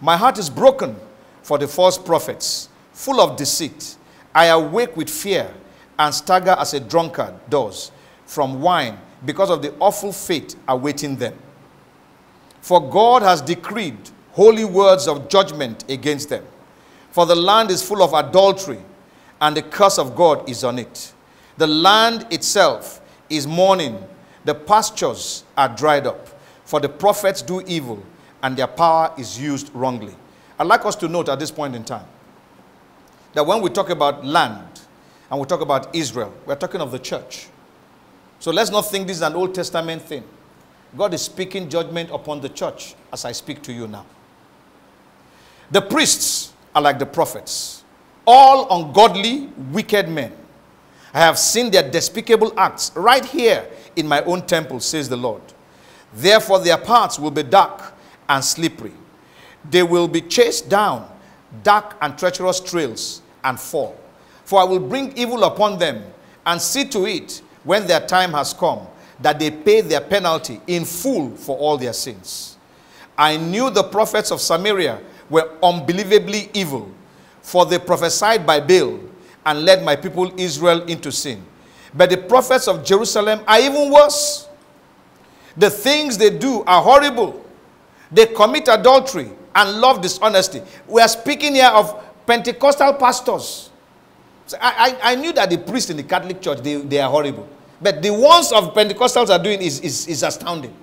My heart is broken for the false prophets, full of deceit. I awake with fear and stagger as a drunkard does from wine because of the awful fate awaiting them. For God has decreed holy words of judgment against them. For the land is full of adultery, and the curse of God is on it. The land itself is mourning, the pastures are dried up, for the prophets do evil, and their power is used wrongly. I'd like us to note at this point in time that when we talk about land and we talk about Israel, we're talking of the church. So let's not think this is an Old Testament thing. God is speaking judgment upon the church as I speak to you now. The priests are like the prophets, all ungodly, wicked men. I have seen their despicable acts right here in my own temple, says the Lord. Therefore, their paths will be dark and slippery. They will be chased down dark and treacherous trails and fall. For I will bring evil upon them and see to it when their time has come that they pay their penalty in full for all their sins. I knew the prophets of Samaria were unbelievably evil, for they prophesied by Baal and led my people Israel into sin. But the prophets of Jerusalem are even worse. The things they do are horrible. They commit adultery and love dishonesty. We are speaking here of Pentecostal pastors. So I, I, I, knew that the priests in the Catholic Church, they, they are horrible. But the ones of Pentecostals are doing is, is, is astounding.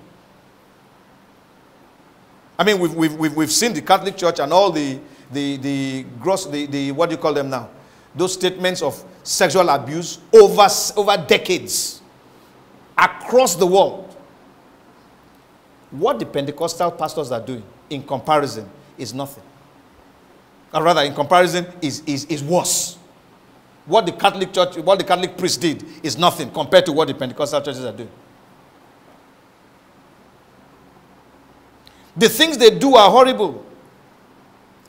I mean, we've, we've, we've, we've seen the Catholic Church and all the, the, the gross, the, the, what do you call them now? Those statements of sexual abuse over, over decades across the world. What the Pentecostal pastors are doing in comparison is nothing. Or rather, in comparison, is, is, is worse. What the Catholic Church, what the Catholic priest did is nothing compared to what the Pentecostal churches are doing. The things they do are horrible.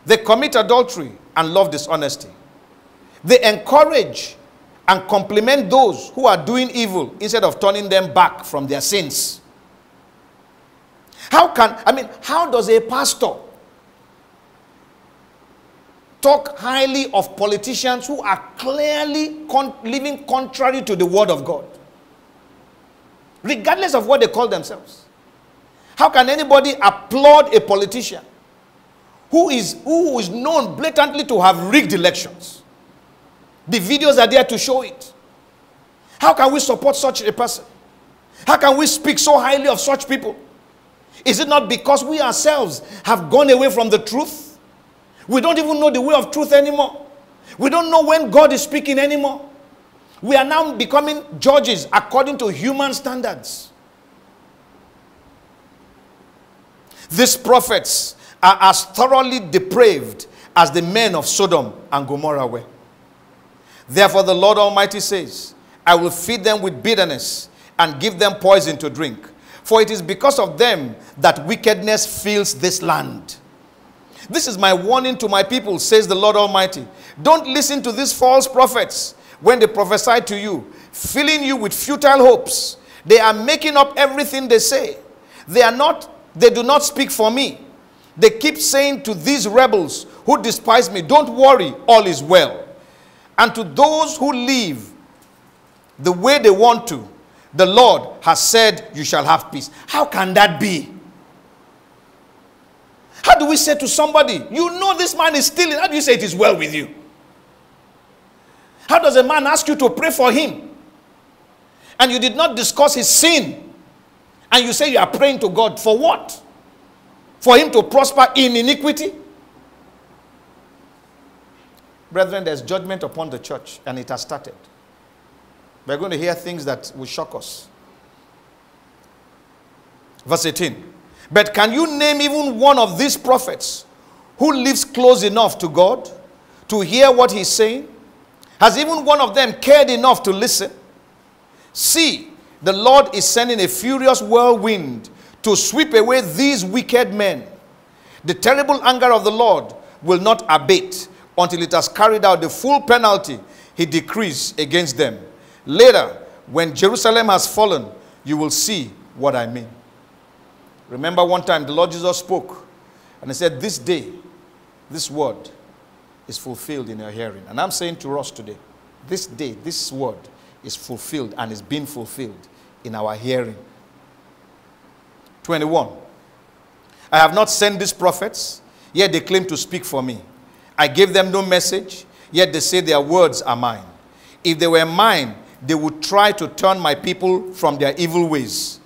They commit adultery and love dishonesty. They encourage and compliment those who are doing evil instead of turning them back from their sins. How can, I mean, how does a pastor talk highly of politicians who are clearly con living contrary to the word of God? Regardless of what they call themselves. How can anybody applaud a politician who is, who is known blatantly to have rigged elections? The videos are there to show it. How can we support such a person? How can we speak so highly of such people? Is it not because we ourselves have gone away from the truth? We don't even know the way of truth anymore. We don't know when God is speaking anymore. We are now becoming judges according to human standards. These prophets are as thoroughly depraved as the men of Sodom and Gomorrah were. Therefore, the Lord Almighty says, I will feed them with bitterness and give them poison to drink. For it is because of them that wickedness fills this land. This is my warning to my people, says the Lord Almighty. Don't listen to these false prophets when they prophesy to you, filling you with futile hopes. They are making up everything they say. They are not they do not speak for me. They keep saying to these rebels who despise me, Don't worry, all is well. And to those who live the way they want to, the Lord has said, You shall have peace. How can that be? How do we say to somebody, You know this man is stealing? How do you say it is well with you? How does a man ask you to pray for him? And you did not discuss his sin and you say you are praying to God for what? For him to prosper in iniquity? Brethren, there's judgment upon the church, and it has started. We're going to hear things that will shock us. Verse 18. But can you name even one of these prophets who lives close enough to God to hear what he's saying? Has even one of them cared enough to listen? See, the Lord is sending a furious whirlwind to sweep away these wicked men. The terrible anger of the Lord will not abate until it has carried out the full penalty he decrees against them. Later, when Jerusalem has fallen, you will see what I mean. Remember one time the Lord Jesus spoke And he said, This day, this word is fulfilled in your hearing. And I'm saying to us today, this day, this word is fulfilled and is being fulfilled in our hearing. 21. I have not sent these prophets, yet they claim to speak for me. I gave them no message, yet they say their words are mine. If they were mine, they would try to turn my people from their evil ways